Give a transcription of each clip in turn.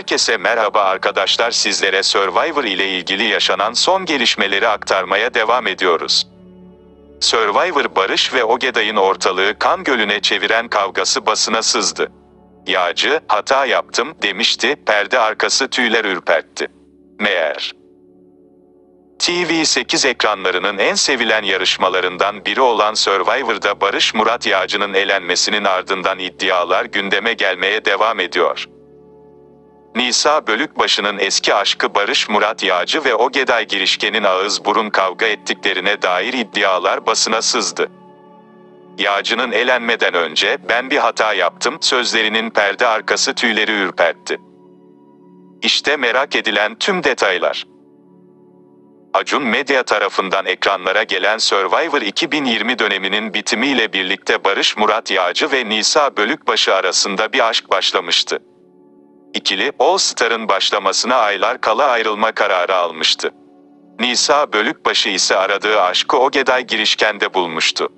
Herkese merhaba arkadaşlar sizlere Survivor ile ilgili yaşanan son gelişmeleri aktarmaya devam ediyoruz. Survivor Barış ve Ogeday'ın ortalığı kan gölüne çeviren kavgası basına sızdı. Yağcı, hata yaptım demişti, perde arkası tüyler ürpertti. Meğer TV8 ekranlarının en sevilen yarışmalarından biri olan Survivor'da Barış Murat Yağcı'nın elenmesinin ardından iddialar gündeme gelmeye devam ediyor. Nisa Bölükbaşı'nın eski aşkı Barış Murat Yağcı ve Ogeday Girişken'in ağız burun kavga ettiklerine dair iddialar basına sızdı. Yağcı'nın elenmeden önce ben bir hata yaptım sözlerinin perde arkası tüyleri ürpertti. İşte merak edilen tüm detaylar. Acun Medya tarafından ekranlara gelen Survivor 2020 döneminin bitimiyle birlikte Barış Murat Yağcı ve Nisa Bölükbaşı arasında bir aşk başlamıştı. İkili, All Star'ın başlamasına aylar kala ayrılma kararı almıştı. Nisa Bölükbaşı ise aradığı aşkı Ogeday Girişken'de bulmuştu.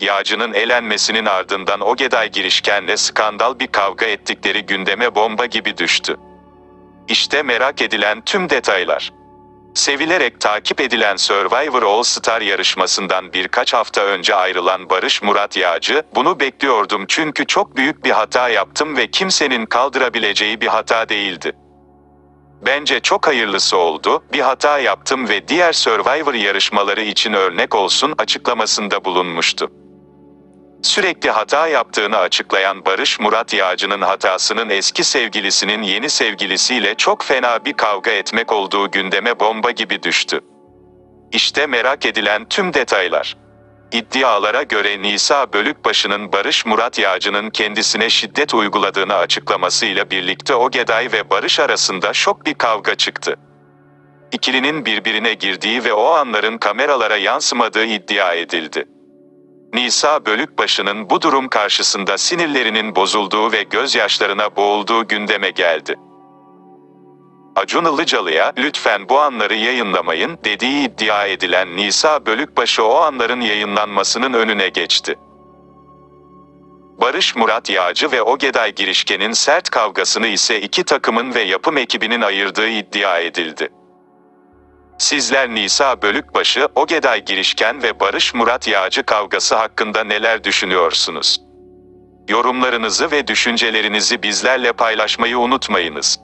Yağcı'nın elenmesinin ardından Ogeday Girişken'le skandal bir kavga ettikleri gündeme bomba gibi düştü. İşte merak edilen tüm detaylar. Sevilerek takip edilen Survivor All Star yarışmasından birkaç hafta önce ayrılan Barış Murat Yağcı, bunu bekliyordum çünkü çok büyük bir hata yaptım ve kimsenin kaldırabileceği bir hata değildi. Bence çok hayırlısı oldu, bir hata yaptım ve diğer Survivor yarışmaları için örnek olsun açıklamasında bulunmuştu. Sürekli hata yaptığını açıklayan Barış Murat Yağcı'nın hatasının eski sevgilisinin yeni sevgilisiyle çok fena bir kavga etmek olduğu gündeme bomba gibi düştü. İşte merak edilen tüm detaylar. İddialara göre Nisa Bölükbaşı'nın Barış Murat Yağcı'nın kendisine şiddet uyguladığını açıklamasıyla birlikte Ogeday ve Barış arasında şok bir kavga çıktı. İkilinin birbirine girdiği ve o anların kameralara yansımadığı iddia edildi. Nisa Bölükbaşı'nın bu durum karşısında sinirlerinin bozulduğu ve gözyaşlarına boğulduğu gündeme geldi. Acun Ilıcalı'ya lütfen bu anları yayınlamayın dediği iddia edilen Nisa Bölükbaşı o anların yayınlanmasının önüne geçti. Barış Murat Yağcı ve Ogeday Girişken'in sert kavgasını ise iki takımın ve yapım ekibinin ayırdığı iddia edildi. Sizler Nisa Bölükbaşı, Ogeday Girişken ve Barış Murat Yağcı kavgası hakkında neler düşünüyorsunuz? Yorumlarınızı ve düşüncelerinizi bizlerle paylaşmayı unutmayınız.